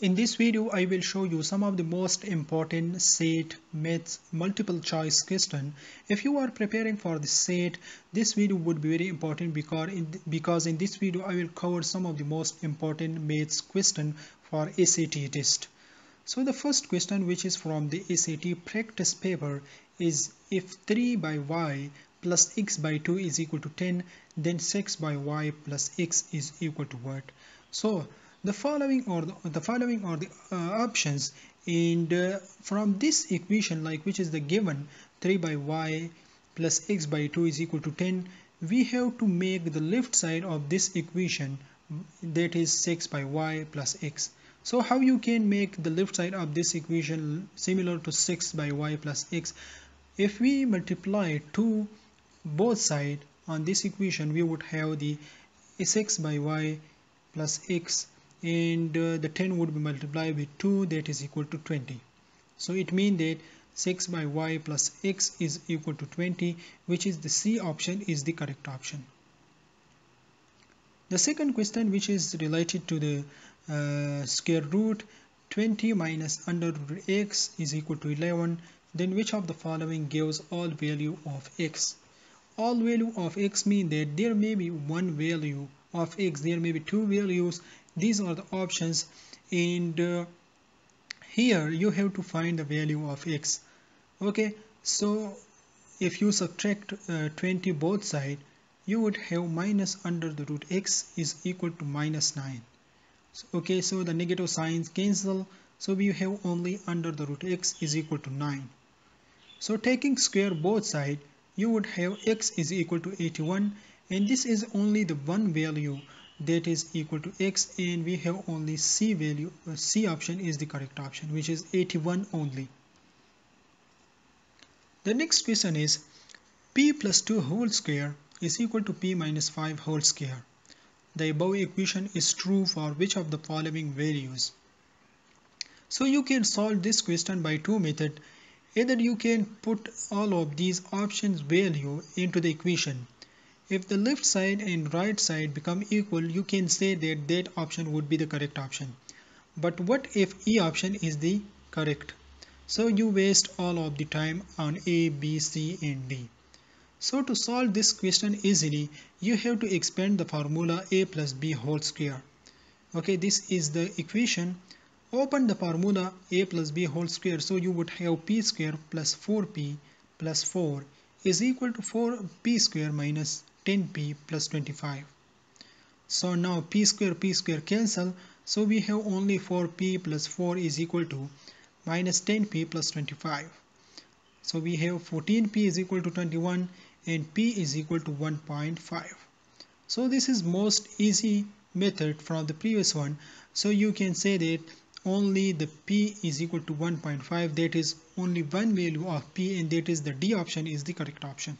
In this video, I will show you some of the most important SAT maths multiple choice question. If you are preparing for the SAT, this video would be very important because in, because in this video, I will cover some of the most important maths question for SAT test. So the first question which is from the SAT practice paper is if 3 by y plus x by 2 is equal to 10, then 6 by y plus x is equal to what? So the following or the, the following are the uh, options. And uh, from this equation like which is the given 3 by y plus x by 2 is equal to 10 we have to make the left side of this equation that is 6 by y plus x. So how you can make the left side of this equation similar to 6 by y plus x? If we multiply 2 both side on this equation we would have the 6 by y plus x and uh, the 10 would be multiplied with 2 that is equal to 20 so it means that 6 by y plus x is equal to 20 which is the C option is the correct option. The second question which is related to the uh, square root 20 minus under root x is equal to 11 then which of the following gives all value of x? All value of x mean that there may be one value of x there may be two values. These are the options. And uh, here you have to find the value of x okay? So if you subtract uh, 20 both side you would have minus under the root x is equal to minus 9 so, okay? So the negative signs cancel. So we have only under the root x is equal to 9 so taking square both side you would have x is equal to 81 and this is only the one value that is equal to x and we have only c value uh, c option is the correct option which is 81 only. The next question is p plus 2 whole square is equal to p minus 5 whole square. The above equation is true for which of the following values? So you can solve this question by two methods either you can put all of these options value into the equation if the left side and right side become equal, you can say that that option would be the correct option. But what if E option is the correct? So you waste all of the time on A, B, C and D. So to solve this question easily, you have to expand the formula A plus B whole square. Okay, this is the equation. Open the formula A plus B whole square. So you would have P square plus 4P plus 4 is equal to 4P square minus 10p plus 25 so now p square p square cancel. So we have only 4p plus 4 is equal to minus 10p plus 25 so we have 14p is equal to 21 and p is equal to 1.5 so this is most easy method from the previous one. So you can say that only the p is equal to 1.5 that is only one value of p and that is the d option is the correct option.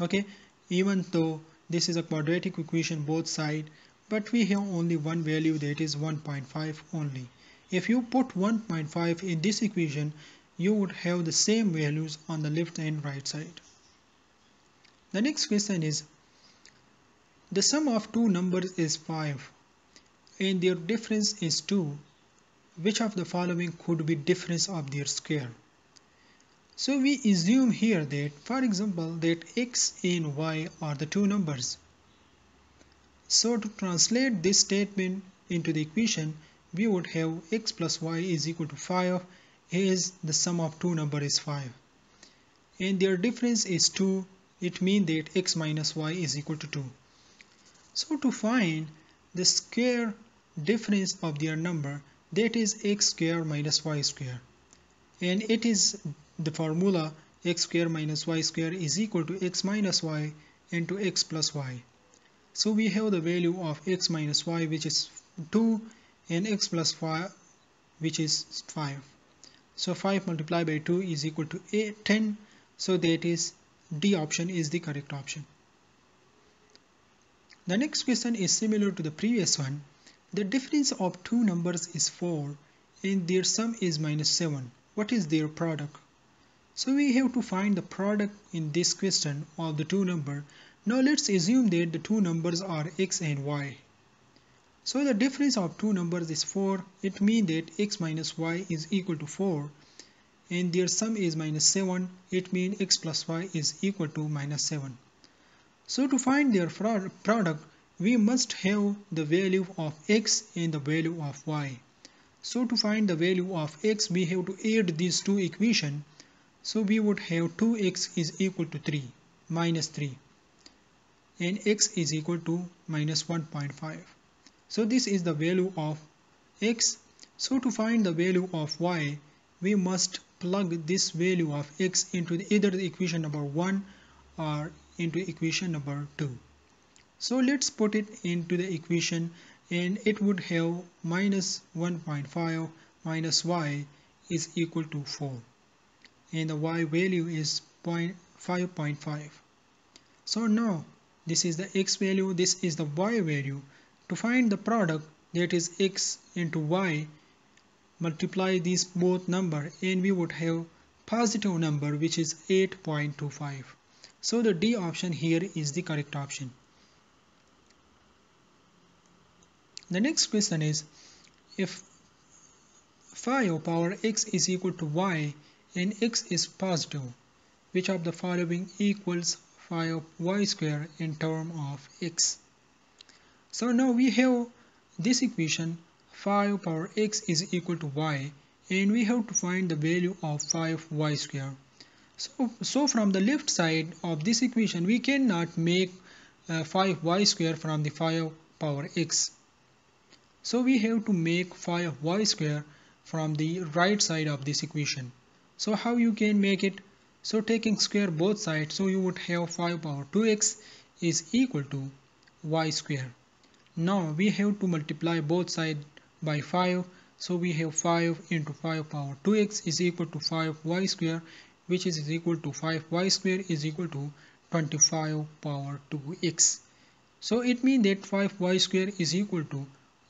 Okay even though this is a quadratic equation both side but we have only one value that is 1.5 only. If you put 1.5 in this equation you would have the same values on the left and right side. The next question is the sum of two numbers is 5 and their difference is 2 which of the following could be difference of their square so we assume here that, for example, that x and y are the two numbers. So to translate this statement into the equation, we would have x plus y is equal to 5 as the sum of two numbers is 5. And their difference is 2, it means that x minus y is equal to 2. So to find the square difference of their number, that is x square minus y square. And it is the formula x square minus y square is equal to x minus y into x plus y. So we have the value of x minus y which is 2 and x plus y which is 5. So 5 multiplied by 2 is equal to 8, 10 so that is D option is the correct option. The next question is similar to the previous one. The difference of two numbers is 4 and their sum is minus 7. What is their product? So we have to find the product in this question of the two number. Now let's assume that the two numbers are x and y. So the difference of two numbers is 4. It means that x minus y is equal to 4 and their sum is minus 7. It means x plus y is equal to minus 7. So to find their product, we must have the value of x and the value of y. So to find the value of x, we have to add these two equations. So we would have 2x is equal to 3 minus 3 and x is equal to minus 1.5. So this is the value of x. So to find the value of y, we must plug this value of x into either the equation number 1 or into equation number 2. So let's put it into the equation and it would have minus 1.5 minus y is equal to 4 and the y value is 5.5 so now this is the x value this is the y value. To find the product that is x into y multiply these both number and we would have positive number which is 8.25 so the D option here is the correct option. The next question is if 5 power x is equal to y and x is positive, which of the following equals 5 y square in term of x? So now we have this equation 5 power x is equal to y and we have to find the value of 5y square. So, so from the left side of this equation we cannot make uh, 5y square from the 5 power x so we have to make 5y square from the right side of this equation. So how you can make it? So taking square both sides, so you would have 5 power 2x is equal to y square. Now we have to multiply both sides by 5. So we have 5 into 5 power 2x is equal to 5y square which is equal to 5y square is equal to 25 power 2x. So it means that 5y square is equal to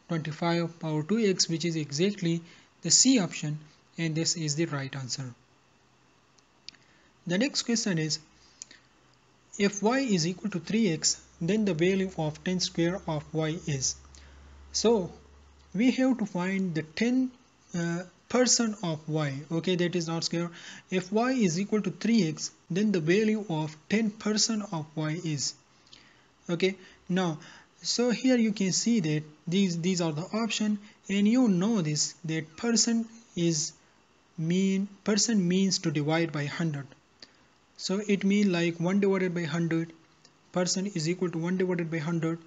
25 power 2x which is exactly the C option and this is the right answer. The next question is if y is equal to 3x then the value of 10 square of y is. So we have to find the 10 uh, percent of y okay that is not square if y is equal to 3x then the value of 10 percent of y is okay now so here you can see that these these are the option and you know this that percent is mean percent means to divide by 100 so it means like 1 divided by 100 percent is equal to 1 divided by 100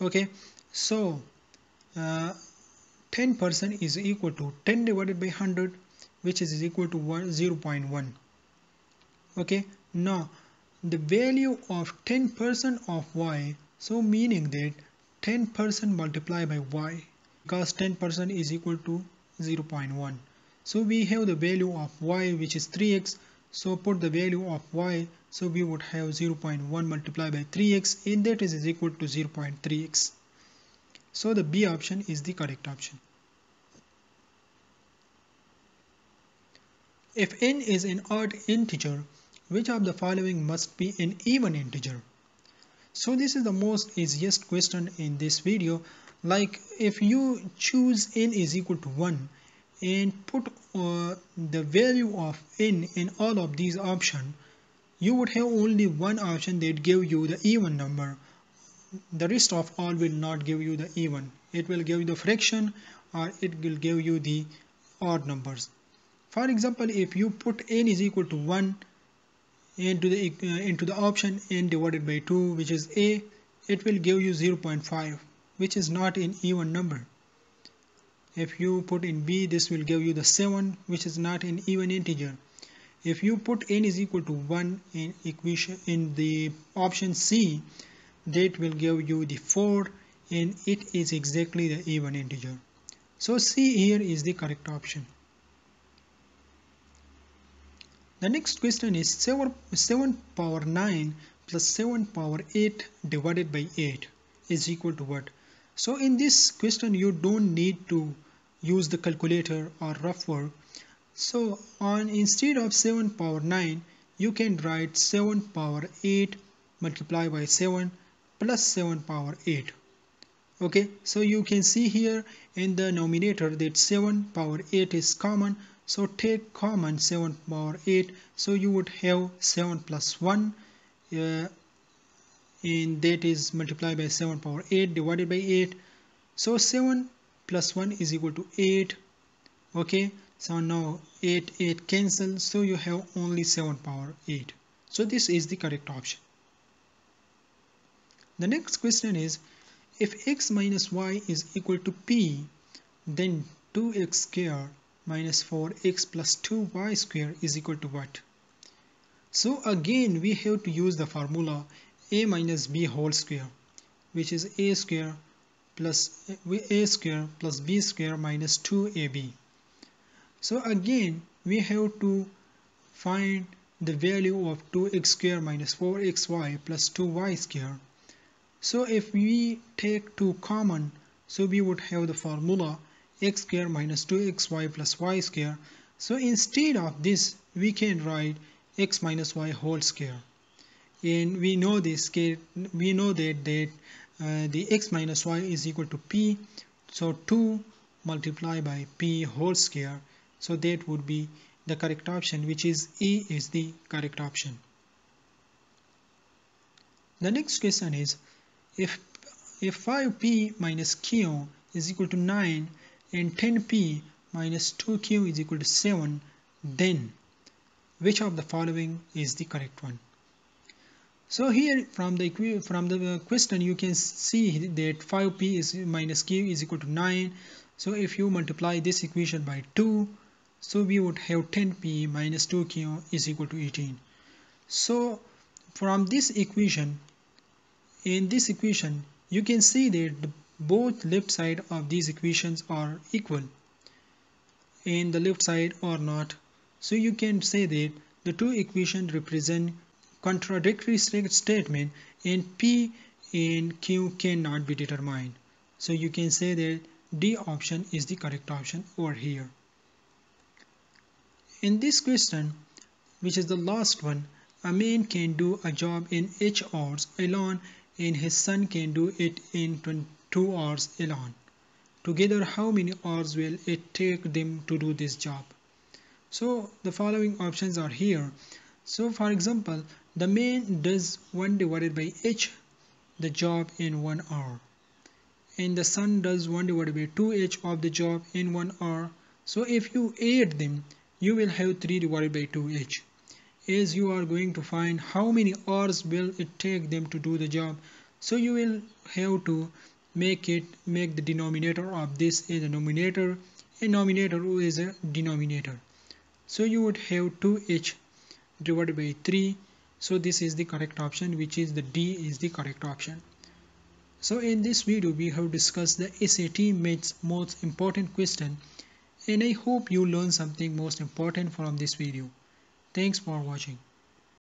okay? So uh, 10 percent is equal to 10 divided by 100 which is equal to 1 0.1 okay? Now the value of 10 percent of y so meaning that 10% multiplied by y because 10% is equal to 0.1. So we have the value of y which is 3x. So put the value of y. So we would have 0.1 multiplied by 3x and that is equal to 0.3x. So the B option is the correct option. If n is an odd integer, which of the following must be an even integer? so this is the most easiest question in this video like if you choose n is equal to 1 and put uh, the value of n in all of these options you would have only one option that give you the even number. The rest of all will not give you the even. It will give you the fraction or it will give you the odd numbers. For example if you put n is equal to 1 into the uh, into the option n divided by 2 which is a it will give you 0.5 which is not an even number if you put in b this will give you the 7 which is not an even integer. If you put n is equal to 1 in equation in the option c that will give you the 4 and it is exactly the even integer. So c here is the correct option. The next question is 7, 7 power 9 plus 7 power 8 divided by 8 is equal to what? So in this question you don't need to use the calculator or rough work. So on instead of 7 power 9 you can write 7 power 8 multiplied by 7 plus 7 power 8. okay so you can see here in the numerator that 7 power 8 is common so take common 7 power 8 so you would have 7 plus 1 uh, and that is multiplied by 7 power 8 divided by 8 so 7 plus 1 is equal to 8 okay so now 8 8 cancel. So you have only 7 power 8 so this is the correct option. The next question is if x minus y is equal to p, then 2x square minus 4x plus 2y square is equal to what? So again we have to use the formula a minus b whole square which is a square plus a square plus b square minus 2ab. So again we have to find the value of 2x square minus 4xy plus 2y square so if we take 2 common, so we would have the formula x square minus 2xy plus y square. So instead of this, we can write x minus y whole square. And we know this, we know that, that uh, the x minus y is equal to p. So 2 multiplied by p whole square. So that would be the correct option, which is E is the correct option. The next question is if if 5p minus q is equal to 9 and 10p minus 2q is equal to 7 then which of the following is the correct one so here from the from the uh, question you can see that 5p is minus q is equal to 9 so if you multiply this equation by 2 so we would have 10p minus 2q is equal to 18 so from this equation in this equation, you can see that both left side of these equations are equal in the left side or not. So you can say that the two equations represent contradictory statement and P and Q cannot be determined. So you can say that D option is the correct option over here. In this question, which is the last one, a man can do a job in 8 hours alone and his son can do it in 22 hours alone. Together, how many hours will it take them to do this job? So the following options are here. So for example, the man does 1 divided by h the job in 1 hour. And the son does 1 divided by 2h of the job in 1 hour. So if you add them, you will have 3 divided by 2h As you are going to find how many hours will it take them to do the job so you will have to make it make the denominator of this is a numerator a nominator is a denominator so you would have 2h divided by 3 so this is the correct option which is the D is the correct option. So in this video we have discussed the SAT maths most important question and I hope you learn something most important from this video. Thanks for watching.